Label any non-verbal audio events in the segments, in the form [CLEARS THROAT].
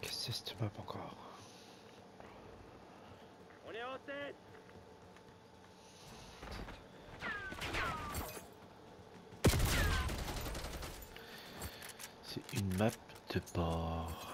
Qu'est-ce que c'est cette map encore On est en tête C'est une map de bord.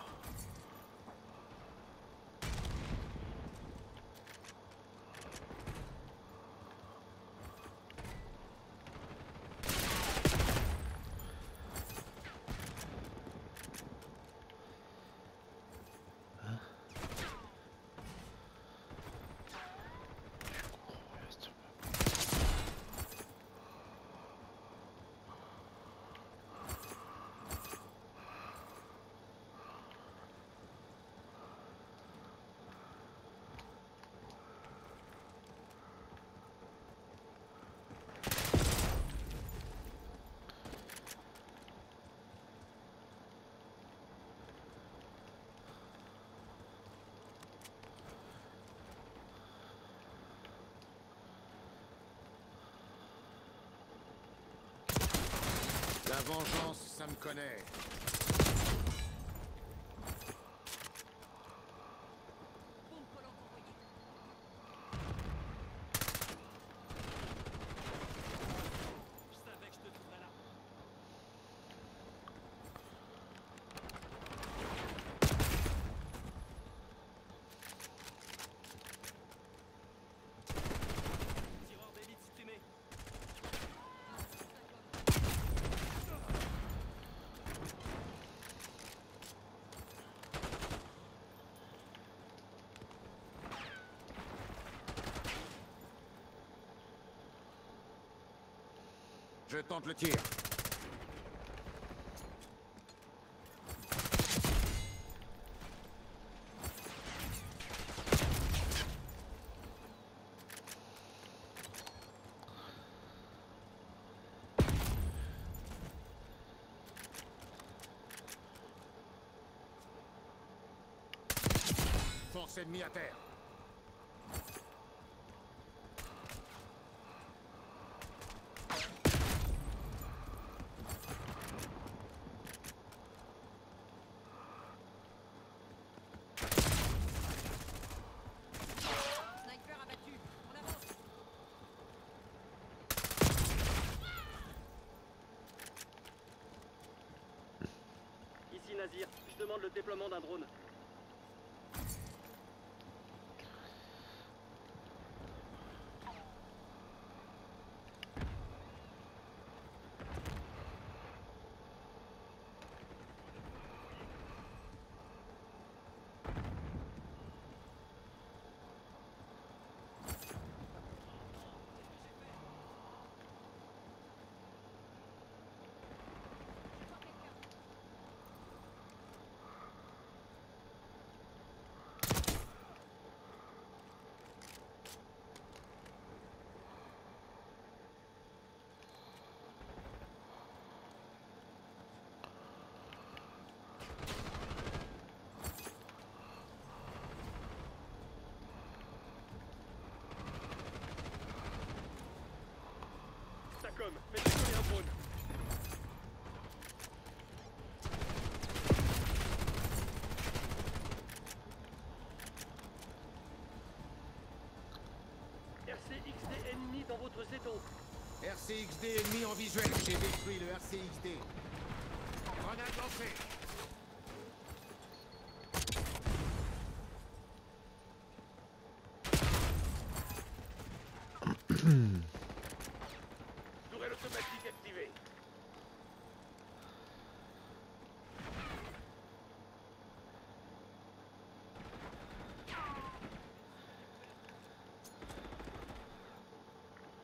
La vengeance, ça me connaît. Je tente le tir. Force ennemie à terre. Demande le déploiement d'un drone. RCXD ennemi dans votre zéton. RCXD ennemi en visuel. J'ai détruit le RCXD. Grenade lancée [CLEARS THROAT] automatique activée.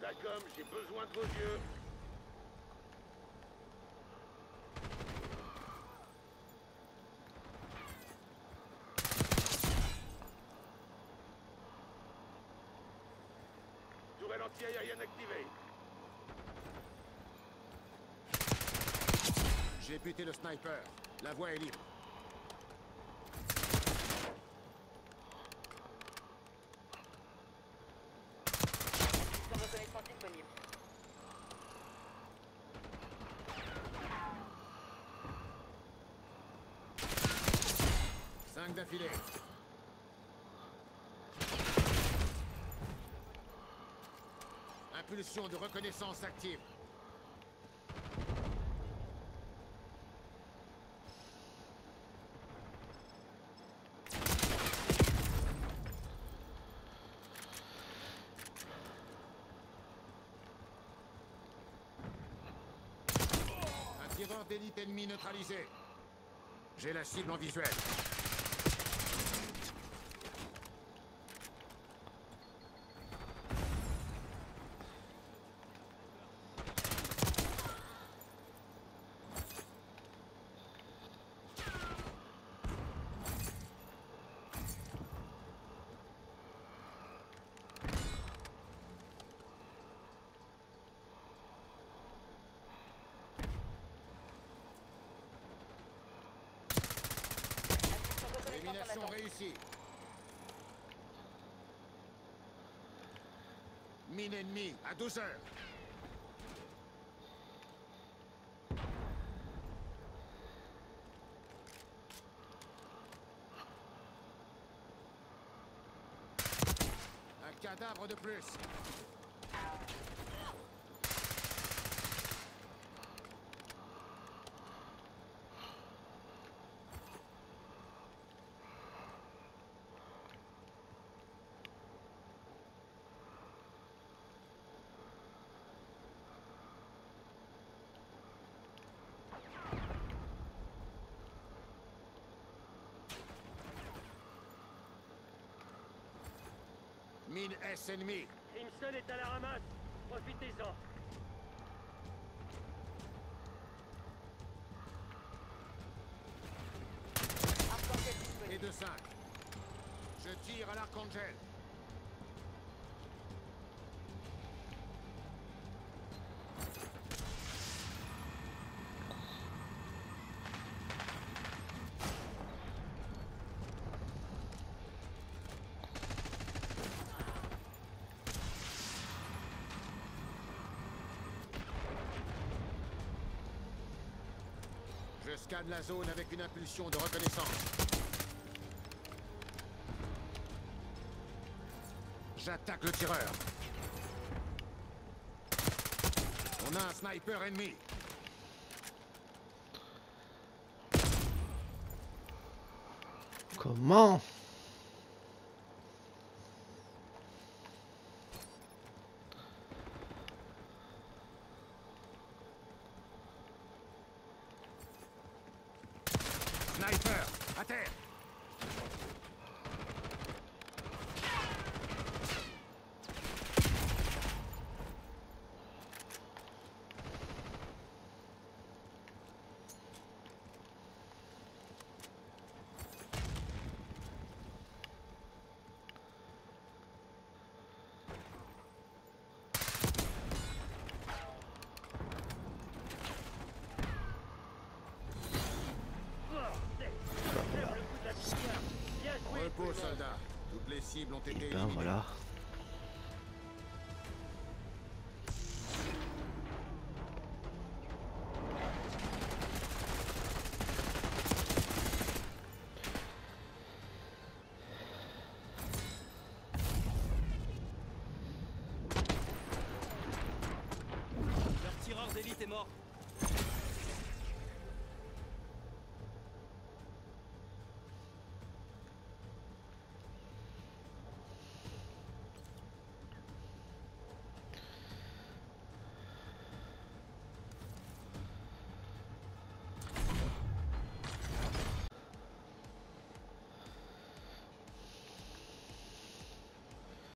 Tacom, j'ai besoin de vos yeux. Tourelle anti-aérienne activée. J'ai buté le sniper. La voie est libre. d'affilée. Impulsion de reconnaissance active. Un tireur d'élite ennemi neutralisé. J'ai la cible en visuel. Élimination attente. réussie. Mine ennemie à 12 heures. Un cadavre de plus. Mine S ennemi. Crimson est à la ramasse. Profitez-en. Et de 5. Je tire à l'arc-en-gel. Je scanne la zone avec une impulsion de reconnaissance. J'attaque le tireur. On a un sniper ennemi. Comment Ben éliminées. voilà.